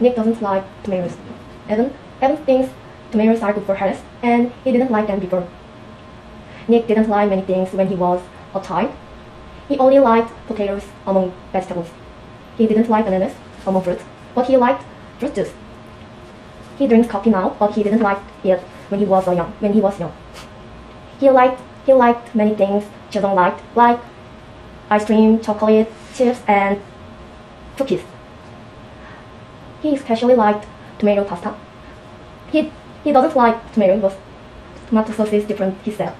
Nick doesn't like tomatoes. Evan, Evan thinks tomatoes are good for health, and he didn't like them before. Nick didn't like many things when he was a child. He only liked potatoes among vegetables. He didn't like bananas among fruits, but he liked fruit juice. He drinks coffee now, but he didn't like it when he was young. When he was young, he liked he liked many things children liked, like ice cream, chocolate, chips, and cookies. He especially liked tomato pasta. He he doesn't like tomato, but tomato sauce is different. He said.